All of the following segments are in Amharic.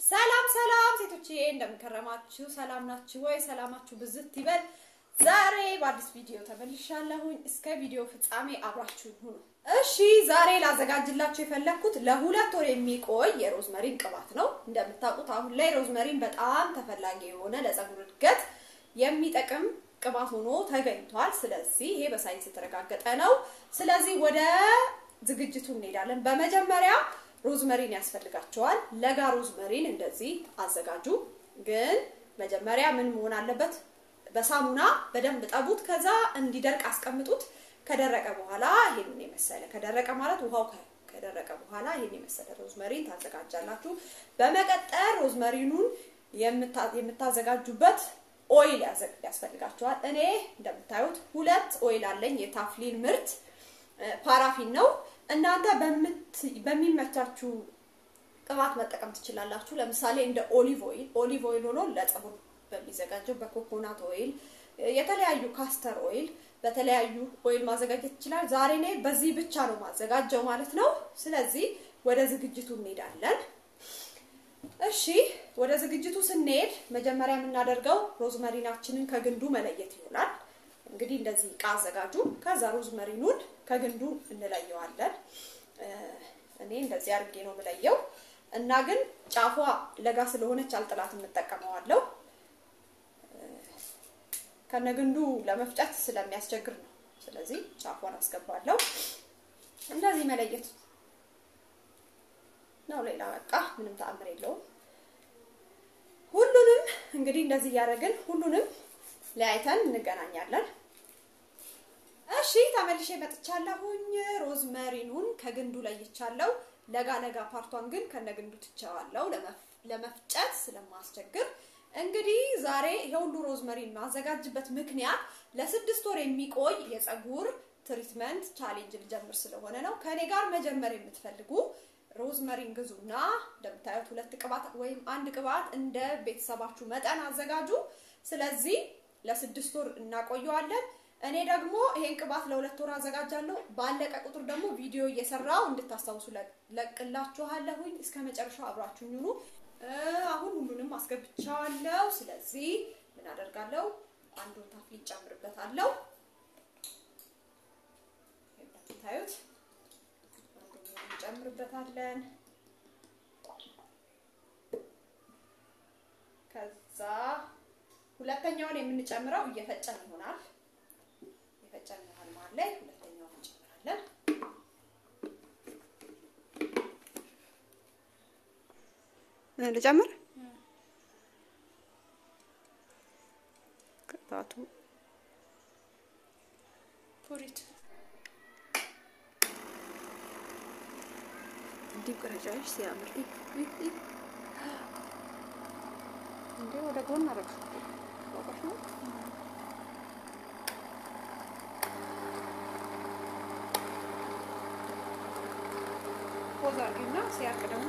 ሰላም ሰላም ሴቶቼ እንደምንከረማችሁ ሰላም ናችሁ ወይ? ሰላማችሁ ብዝት ይበል። ዛሬ በአዲስ ቪዲዮ ተመልሻለሁኝ። እስከ ቪዲዮ ፍጻሜ አብራችሁ ሁኑ። እሺ ዛሬ ላዘጋጅላችሁ የፈለኩት ለሁለት ወር የሚቆይ የሮዝመሪን ቅባት ነው። እንደምታውቁት አሁን ላይ ሮዝመሪን በጣም ተፈላጊ የሆነ ለፀጉር እድገት የሚጠቅም ቅባት ሆኖ ተገኝቷል። ስለዚህ ይሄ በሳይንስ የተረጋገጠ ነው። ስለዚህ ወደ ዝግጅቱ እንሄዳለን። በመጀመሪያ ሮዝመሪን ያስፈልጋቸዋል። ለጋ ሮዝመሪን እንደዚህ አዘጋጁ። ግን መጀመሪያ ምን መሆን አለበት? በሳሙና በደንብ ጠቡት። ከዛ እንዲደርቅ አስቀምጡት። ከደረቀ በኋላ ይሄንን የመሰለ ከደረቀ ማለት ውሃው ከደረቀ በኋላ ይሄን የመሰለ ሮዝመሪን ታዘጋጃላችሁ። በመቀጠል ሮዝመሪኑን የምታዘጋጁበት oil ያስፈልጋችኋል። እኔ እንደምታዩት ሁለት oil አለኝ። የታፍሊን ምርት ፓራፊን ነው። እናንተ በሚመቻችሁ ቅባት መጠቀም ትችላላችሁ። ለምሳሌ እንደ olive oil olive oil ሆኖ ለፀጉር በሚዘጋጀው በ coconut oil፣ የተለያዩ castor oil፣ በተለያዩ oil ማዘጋጀት ይችላል። ዛሬ እኔ በዚህ ብቻ ነው ማዘጋጀው ማለት ነው። ስለዚህ ወደ ዝግጅቱ እንሄዳለን። እሺ ወደ ዝግጅቱ ስንሄድ መጀመሪያ የምናደርገው ሮዝመሪናችንን ከግንዱ መለየት ይሆናል። እንግዲህ እንደዚህ እቃ አዘጋጁ። ከዛ ሮዝመሪኑን ከግንዱ እንለየዋለን። እኔ እንደዚህ አድርጌ ነው የምለየው እና ግን ጫፏ ለጋ ስለሆነች አልጥላት የምጠቀመዋለሁ። ከነግንዱ ለመፍጨት ስለሚያስቸግር ነው። ስለዚህ ጫፏን አስገባለሁ። እንደዚህ መለየት ነው። ሌላ በቃ ምንም ተአምር የለውም። ሁሉንም እንግዲህ እንደዚህ እያደረግን ሁሉንም ለያይተን እንገናኛለን። እሺ ተመልሼ መጥቻለሁኝ። ሮዝመሪኑን ከግንዱ ለይቻለሁ። ለጋ ለጋ part ቷን ግን ከነግንዱ ትቸዋለሁ ለመፍጨት ስለማስቸግር። እንግዲህ ዛሬ የሁሉ ሮዝመሪን ማዘጋጅበት ምክንያት ለስድስት ወር የሚቆይ የፀጉር treatment challenge ልጀምር ስለሆነ ነው። ከኔ ጋር መጀመር የምትፈልጉ ሮዝመሪን ግዙና እንደምታዩት ሁለት ቅባት ወይም አንድ ቅባት እንደ ቤተሰባችሁ መጠን አዘጋጁ። ስለዚህ ለስድስት ወር እናቆየዋለን። እኔ ደግሞ ይሄን ቅባት ለሁለት ወር አዘጋጃለሁ። ባለቀ ቁጥር ደግሞ ቪዲዮ እየሰራው እንድታስታውሱ ለቅላችኋለሁኝ። እስከ መጨረሻው አብራችሁኝ ሁኑ። አሁን ሁሉንም አስገብቻለሁ። ስለዚህ ምን አደርጋለሁ? አንዱን ታፍሊ ጨምርበታለሁ። ታዩት እንጨምርበታለን። ከዛ ሁለተኛውን የምንጨምረው እየፈጨን ይሆናል። የፈጨን ይሆናል ማለት ላይ ሁለተኛውን እንጨምራለን። ልጨምር ቅባቱ ፑሪት እንዲህ ቅረጫዎች ሲያምር እንዴ! ወደ ጎን አረግ ነው። ፖዝ አድርጊና ሲያልቅ ደግሞ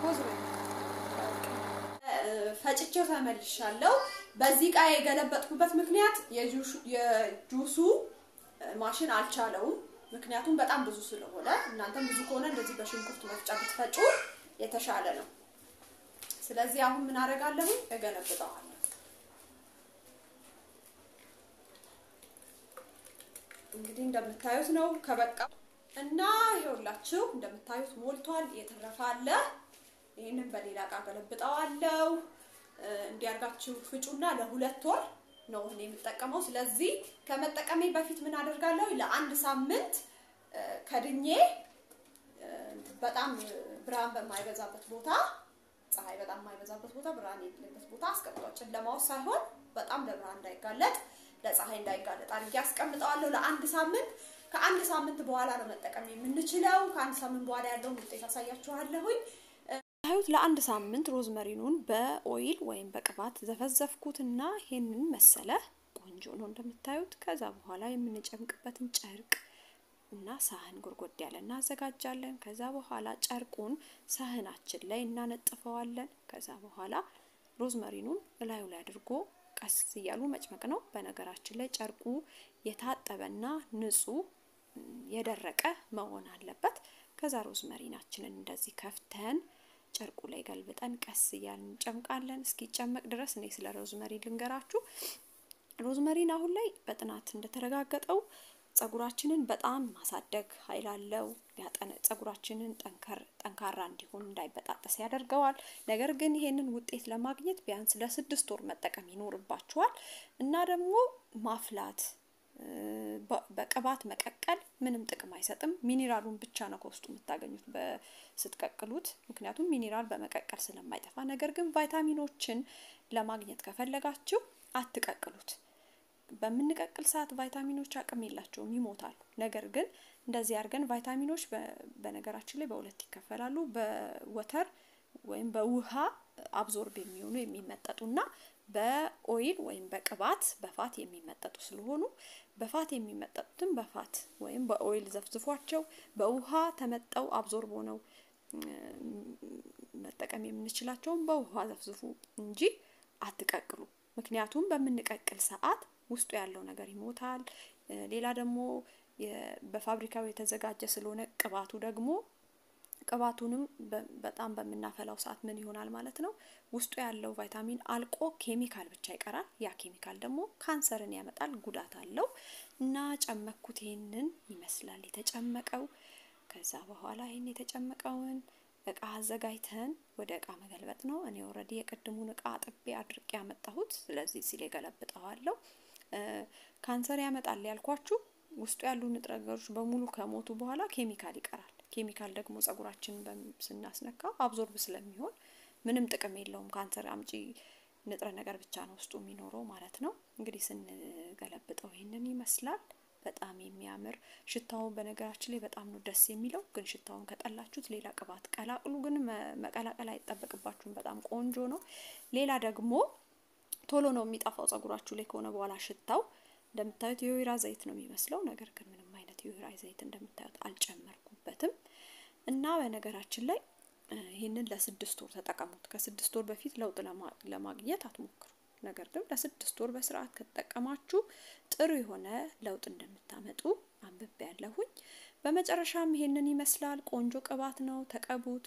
ፖዝ ነው። ፈጭቼው ተመልሻለሁ። በዚህ እቃ የገለበጥኩበት ምክንያት የጁሱ ማሽን አልቻለውም። ምክንያቱም በጣም ብዙ ስለሆነ እናንተም ብዙ ከሆነ እንደዚህ በሽንኩርት መፍጫ ብትፈጩ የተሻለ ነው። ስለዚህ አሁን ምን አደርጋለሁ? እገለብጠዋለሁ። እንግዲህ እንደምታዩት ነው ከበቃ እና ይኸውላችሁ እንደምታዩት ሞልቷል። የተረፈ አለ። ይህንን በሌላ እቃ ገለብጠዋለሁ። እንዲያርጋችሁ ፍጩና ለሁለት ወር ነው እኔ የምጠቀመው። ስለዚህ ከመጠቀሜ በፊት ምን አደርጋለሁ? ለአንድ ሳምንት ከድኜ በጣም ብርሃን በማይበዛበት ቦታ፣ ፀሐይ በጣም የማይበዛበት ቦታ፣ ብርሃን የሌለበት ቦታ አስቀምጠው። ጨለማ ውስጥ ሳይሆን በጣም ለብርሃን እንዳይጋለጥ፣ ለፀሐይ እንዳይጋለጥ አድርጌ አስቀምጠዋለሁ ለአንድ ሳምንት። ከአንድ ሳምንት በኋላ ነው መጠቀም የምንችለው። ከአንድ ሳምንት በኋላ ያለውን ውጤት አሳያችኋለሁኝ። ታዩት ለአንድ ሳምንት ሮዝመሪኑን በኦይል ወይም በቅባት ዘፈዘፍኩትና ይሄንን መሰለ ቆንጆ ነው እንደምታዩት። ከዛ በኋላ የምንጨምቅበትን ጨርቅ እና ሳህን ጎድጎድ ያለ እናዘጋጃለን። ከዛ በኋላ ጨርቁን ሳህናችን ላይ እናነጥፈዋለን። ከዛ በኋላ ሮዝመሪኑን እላዩ ላይ አድርጎ ቀስ እያሉ መጭመቅ ነው። በነገራችን ላይ ጨርቁ የታጠበና ንጹህ የደረቀ መሆን አለበት። ከዛ ሮዝመሪናችንን እንደዚህ ከፍተን ጨርቁ ላይ ገልብጠን ቀስ እያልን እንጨምቃለን። እስኪጨመቅ ድረስ እኔ ስለ ሮዝመሪ ልንገራችሁ። ሮዝመሪን አሁን ላይ በጥናት እንደተረጋገጠው ጸጉራችንን በጣም ማሳደግ ኃይል አለው። ጸጉራችንን ጠንካራ እንዲሆን እንዳይበጣጠስ ያደርገዋል። ነገር ግን ይሄንን ውጤት ለማግኘት ቢያንስ ለስድስት ወር መጠቀም ይኖርባችኋል እና ደግሞ ማፍላት በቅባት መቀቀል ምንም ጥቅም አይሰጥም። ሚኒራሉን ብቻ ነው ከውስጡ የምታገኙት ስትቀቅሉት፣ ምክንያቱም ሚኒራል በመቀቀል ስለማይጠፋ። ነገር ግን ቫይታሚኖችን ለማግኘት ከፈለጋችሁ አትቀቅሉት። በምንቀቅል ሰዓት ቫይታሚኖች አቅም የላቸውም፣ ይሞታሉ። ነገር ግን እንደዚህ አድርገን ቫይታሚኖች በነገራችን ላይ በሁለት ይከፈላሉ። በወተር ወይም በውሃ አብዞርብ የሚሆኑ የሚመጠጡና በኦይል ወይም በቅባት በፋት የሚመጠጡ ስለሆኑ በፋት የሚመጠጡትን በፋት ወይም በኦይል ዘፍዝፏቸው፣ በውሃ ተመጠው አብዞርብ ሆነው መጠቀም የምንችላቸውን በውሃ ዘፍዝፉ እንጂ አትቀቅሉ። ምክንያቱም በምንቀቅል ሰዓት ውስጡ ያለው ነገር ይሞታል። ሌላ ደግሞ በፋብሪካው የተዘጋጀ ስለሆነ ቅባቱ ደግሞ ቅባቱንም በጣም በምናፈላው ሰዓት ምን ይሆናል ማለት ነው? ውስጡ ያለው ቫይታሚን አልቆ ኬሚካል ብቻ ይቀራል። ያ ኬሚካል ደግሞ ካንሰርን ያመጣል፣ ጉዳት አለው እና ጨመኩት። ይሄንን ይመስላል የተጨመቀው። ከዛ በኋላ ይሄን የተጨመቀውን እቃ አዘጋጅተን ወደ እቃ መገልበጥ ነው። እኔ already የቅድሙን እቃ አጥቤ አድርቄ ያመጣሁት፣ ስለዚህ ሲል ገለብጠዋለሁ። ካንሰር ያመጣል ያልኳችሁ ውስጡ ያሉ ንጥረ ነገሮች በሙሉ ከሞቱ በኋላ ኬሚካል ይቀራል። ኬሚካል ደግሞ ጸጉራችንን ስናስነካው አብዞርብ ስለሚሆን ምንም ጥቅም የለውም። ካንሰር አምጪ ንጥረ ነገር ብቻ ነው ውስጡ የሚኖረው ማለት ነው። እንግዲህ ስንገለብጠው ይህንን ይመስላል። በጣም የሚያምር ሽታውን በነገራችን ላይ በጣም ነው ደስ የሚለው። ግን ሽታውን ከጠላችሁት ሌላ ቅባት ቀላቅሉ። ግን መቀላቀል አይጠበቅባችሁም። በጣም ቆንጆ ነው። ሌላ ደግሞ ቶሎ ነው የሚጠፋው ጸጉራችሁ ላይ ከሆነ በኋላ ሽታው እንደምታዩት የወይራ ዘይት ነው የሚመስለው። ነገር ግን ምንም አይነት የወይራ ዘይት እንደምታዩት አልጨመርኩበትም እና በነገራችን ላይ ይህንን ለስድስት ወር ተጠቀሙት። ከስድስት ወር በፊት ለውጥ ለማግኘት አትሞክሩ። ነገር ግን ለስድስት ወር በስርዓት ከተጠቀማችሁ ጥሩ የሆነ ለውጥ እንደምታመጡ አንብቤ ያለሁኝ። በመጨረሻም ይሄንን ይመስላል። ቆንጆ ቅባት ነው፣ ተቀቡት።